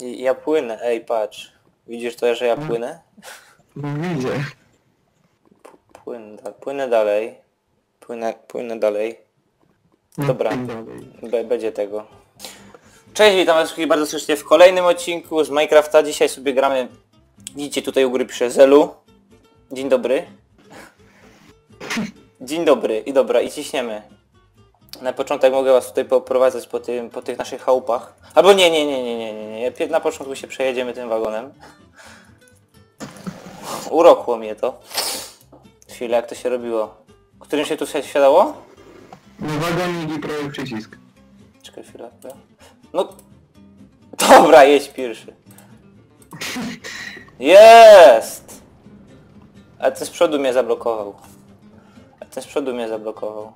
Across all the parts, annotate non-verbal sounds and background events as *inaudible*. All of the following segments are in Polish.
I- Ja płynę, ej patrz. Widzisz to, że ja płynę? No widzę. P- Płynę, da- płynę dalej. Płynę, płynę dalej. Dobra. Dalej. Be- będzie tego. Cześć, witam was wszystkich bardzo serdecznie w kolejnym odcinku z Minecrafta. Dzisiaj sobie gramy, widzicie tutaj u góry pisze Zelu. Dzień dobry. *laughs* Dzień dobry i dobra, i ciśniemy. Na początek mogę was tutaj poprowadzać po, tym, po tych naszych chałupach. Albo nie, nie, nie, nie, nie, nie, nie. Na początku się przejedziemy tym wagonem. Urokło mnie to. Chwilę, jak to się robiło. Którym się tu świadało? No wagonik i prawy przycisk. Czekaj chwilę. No... Dobra, jedź pierwszy. *laughs* Jest! A ten z przodu mnie zablokował. A ten z przodu mnie zablokował.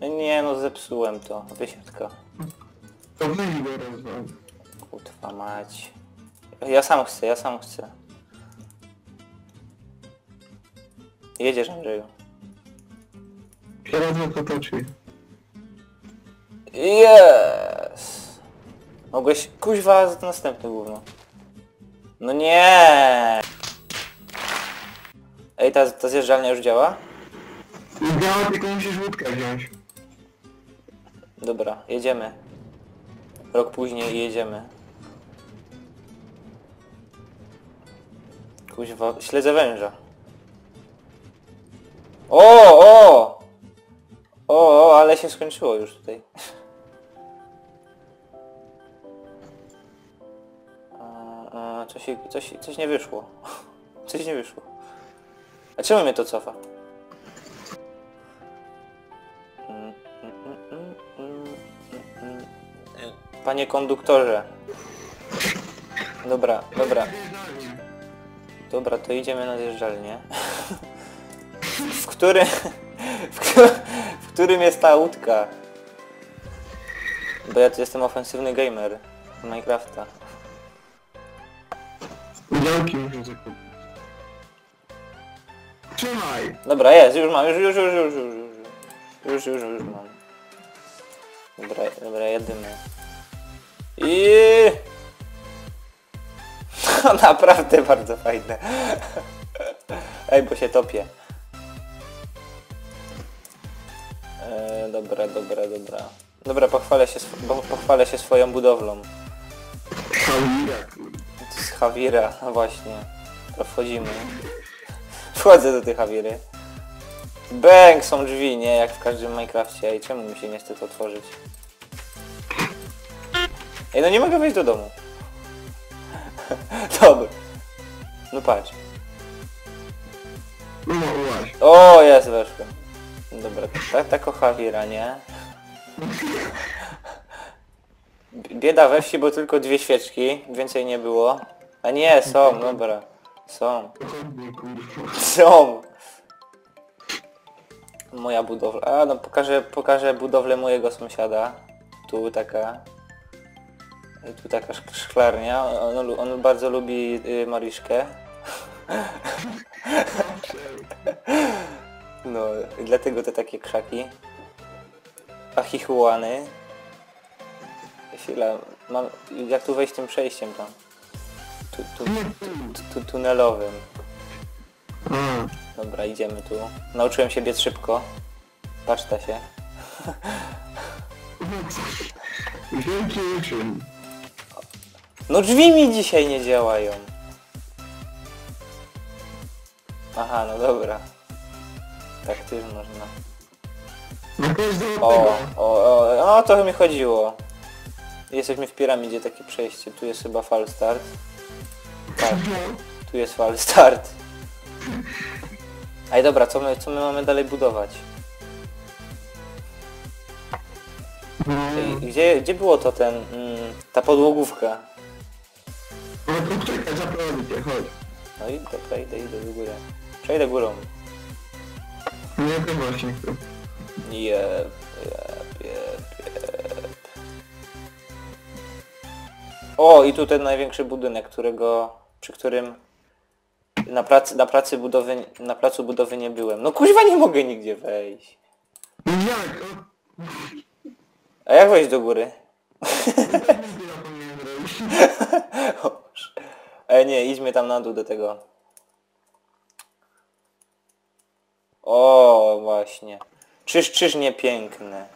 Nie no, zepsułem to. Wysiadka. To weź go rozwal. Kutwa mać. Ja sam chcę, ja sam chcę. Jedziesz Andrzeju. Na to toczy. Yes! Mogłeś... Kuźwa, za to następne gówno. No nie! Ej, ta, ta zjeżdżalnia już działa? Działa, tylko musisz łódkę wziąć. Dobra, jedziemy. Rok później jedziemy. Kuźwa, śledzę węża. O, o! O, o, ale się skończyło już tutaj. Coś, coś, coś nie wyszło. *laughs* Coś nie wyszło. A czemu mnie to cofa? Panie konduktorze. Dobra, dobra. Dobra, to idziemy na zjeżdżalnię. W którym... W, któ- w którym jest ta łódka? Bo ja tu jestem ofensywny gamer z Minecrafta. Działki muszę zakupić. Trzymaj! Dobra, jest, już mam, już, już, już, już, już, już, już, już, już mam. Dobra, dobra, jedymy. I *laughs* No naprawdę bardzo fajne. *laughs* Ej, bo się topię. E, dobra, dobra, dobra. Dobra, pochwalę się, pochwalę się swoją budowlą. Jest Hawira, no właśnie. To wchodzimy. Wchodzę do tej Hawiry. Bęk, są drzwi, nie? Jak w każdym Minecrafcie. Ej, czemu mi się nie chce to otworzyć? Ej, no nie mogę wejść do domu. *laughs* Dobra. No patrz. No, ułaź. O, jest, weszłem. Dobra, tak, tak o Hawira, nie? *laughs* Bieda we wsi, bo tylko dwie świeczki, więcej nie było. A nie, są, dobra. Są. Są. Moja budowla. A no pokażę, pokażę budowlę mojego sąsiada. Tu taka. Tu taka szk- szklarnia. On, on bardzo lubi y, Mariszkę. *laughs* No, i dlatego te takie krzaki. Pachichuany. Chwila, mam, jak tu wejść tym przejściem tam? Tu, tu, tu, tu, tunelowym. Dobra, idziemy tu. Nauczyłem się biec szybko. Patrzta się. *laughs* wielki uczyn. No drzwi mi dzisiaj nie działają. Aha, no dobra. Tak też można. No O, o, o, o, to mi chodziło. Jesteśmy w piramidzie, takie przejście. Tu jest chyba fall start. Tak, No. tu jest fall start. Ej, dobra, co my, co my mamy dalej budować? No, Ej, Gdzie, gdzie było to ten, mm, ta podłogówka? No to czekaj, zaprowadzi cię, chodź. No i dobra, idę, idę do góry. Przejdę górą. Nie, to właśnie chcę. Jep, jep, jep, jep. O, i tu ten największy budynek, którego, przy którym na pracy, na pracy budowy, na placu budowy nie byłem. No kuźwa nie mogę nigdzie wejść. No jak? A jak wejść do góry? *laughs* nie. E nie, idźmy tam na dół do tego. O, właśnie. Czyż, czyż nie piękne?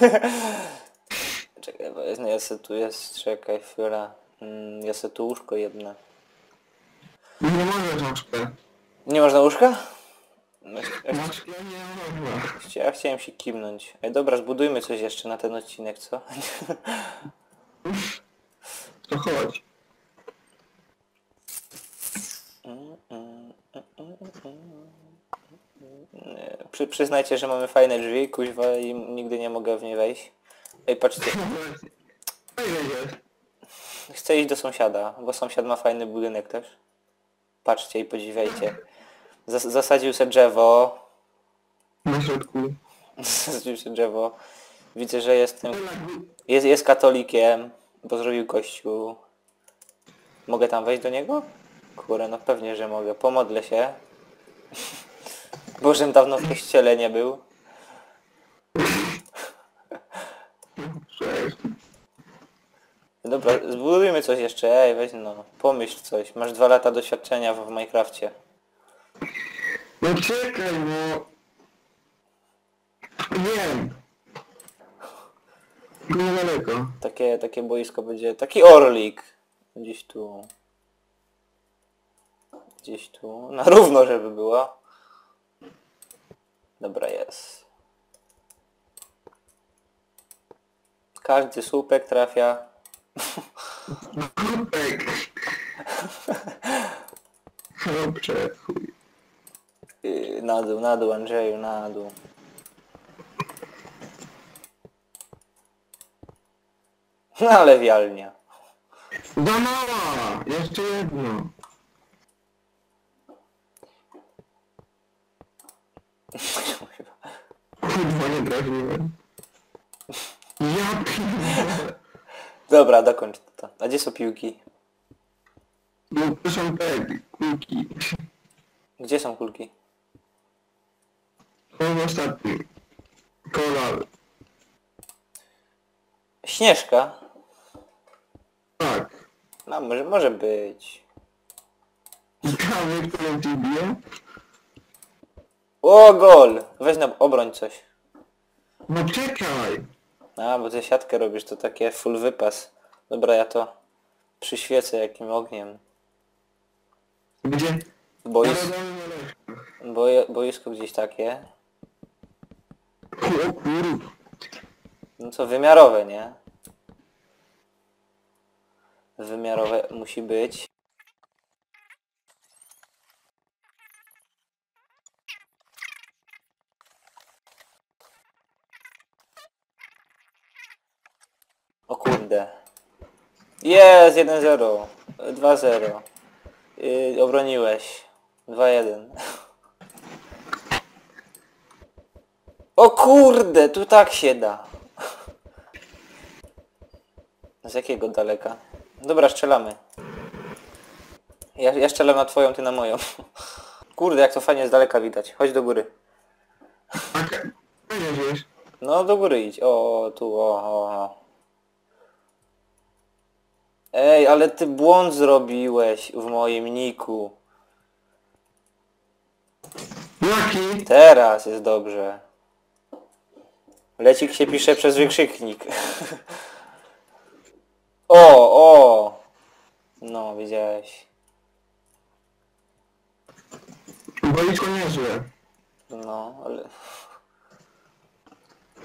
*laughs* Czekaj, bo jest, nie, ja se tu jest, czekaj, chwila. Mm, ja se tu łóżko jedne. Nie mogę troszkę. Nie można łóżka? No, ja, Na szkle nie można. chcia- ja chciałem się kimnąć. Ej, dobra, zbudujmy coś jeszcze na ten odcinek, co? *laughs* To chodź. Nie, Przy, przyznajcie, że mamy fajne drzwi, kuźwa i nigdy nie mogę w nie wejść. Ej, patrzcie, chcę iść do sąsiada, bo sąsiad ma fajny budynek też. Patrzcie i podziwiajcie. Zas zasadził sobie drzewo. Na środku. Zasadził sobie drzewo. Widzę, że jest, tym, Polak był- jest, jest katolikiem, bo zrobił kościół. Mogę tam wejść do niego? Kurę, no pewnie, że mogę. Pomodlę się. Bożem dawno w kościele nie był. Cześć. Dobra, zbudujmy coś jeszcze, ej, weź no, pomyśl coś. Masz dwa lata doświadczenia w Minecrafcie. No czekaj, no. Wiem. Niedaleko. Takie, takie boisko będzie, taki orlik. Gdzieś tu. Gdzieś tu, na równo żeby było. Dobra, jest. Każdy słupek trafia. Kupek. Dobrze, chuj. Yy, na dół, na dół, Andrzeju, na dół. No *laughs* ale wialnia. Za mała! Jeszcze jedno. Kurwa, nie trafiłem. Ja pierdolę. Dobra, dokończ to. A gdzie są piłki? No to są te kulki. Gdzie są kulki? To w ostatnim. Kolal. Śnieżka? Tak. No, może, może być. Kawy, którą ci biję? O, gol! Weź na obroń coś. No czekaj! A, bo ty siatkę robisz, to takie full wypas. Dobra, ja to przyświecę jakim ogniem. Gdzie? Bois, boje, boisko gdzieś takie. No co, wymiarowe, nie? Wymiarowe musi być. O kurde. Jest 1-0. 2-0. Yy, obroniłeś. 2-1. O kurde, tu tak się da. Z jakiego daleka? Dobra, strzelamy. Ja, ja strzelam na twoją, ty na moją. Kurde, jak to fajnie z daleka widać. Chodź do góry. No, do góry idź. O, tu, o, o. Ej, ale ty błąd zrobiłeś w moim niku. Jaki? Teraz jest dobrze. Lecik się pisze przez wykrzyknik. *laughs* o, o! No, widziałeś. Boisko niezłe. No, ale...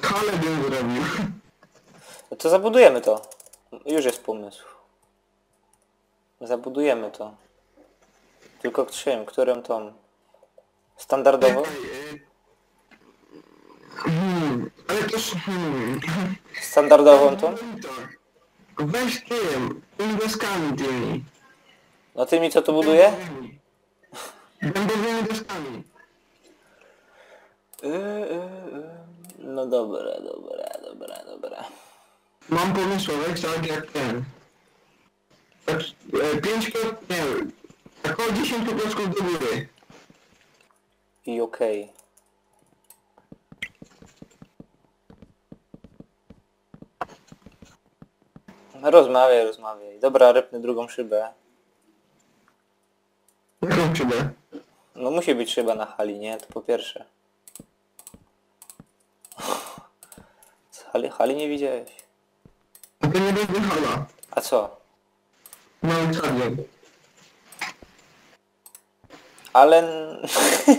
Kale bym zrobił. No to zabudujemy to. Już jest pomysł. Zabudujemy to. Tylko czym? Którym tą? Standardowo? Hmm, ale to... s- Hmm. Standardową tą? Weź tym, deskami tymi. No tymi co tu buduje? Dębowymi deskami. Yy, yy, yy. No dobra, dobra, dobra, dobra. Mam pomysłowek tak jak ten. Tak, e, pięć nie, około 10 kroków do góry. I okej. Rozmawiaj, rozmawiaj. Dobra, rypnę drugą szybę. Jaką szybę? No musi być szyba na hali, nie? To po pierwsze. Z Hali, hali nie widziałeś. A to nie będzie hala. A co? Mały czarny. Ale... n-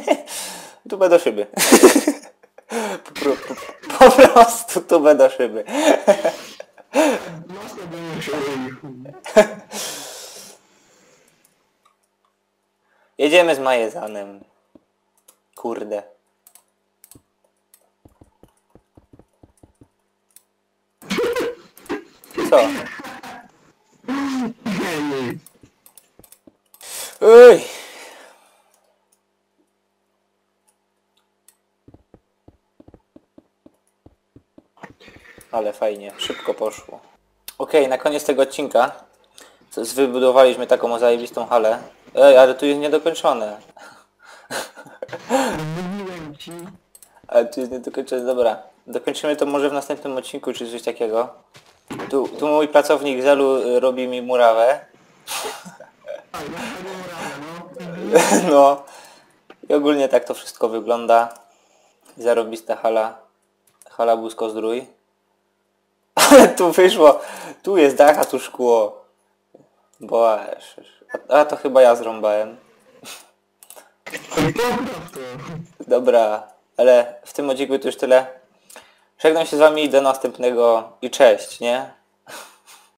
*laughs* tubę do szyby. *laughs* po, po, po prostu tubę do szyby. *laughs* Jedziemy z Majezanem. Kurde. Co? Nie, nie. Oj! Ale fajnie, szybko poszło. Okej, na koniec tego odcinka wybudowaliśmy taką zajebistą halę. Ej, ale tu jest niedokończone. Mówiłem ci. Ale tu jest niedokończone, dobra. Dokończymy to może w następnym odcinku, czy coś takiego. Tu, tu mój pracownik Zelu y, robi mi murawę. *laughs* No. I ogólnie tak to wszystko wygląda. Zarobista hala. Hala błysko zdrój. Ale tu wyszło. Tu jest dach, a tu szkło. Bo a, a to chyba ja zrąbałem. Dobra, ale w tym odcinku to już tyle. Żegnam się z wami do następnego i cześć, nie?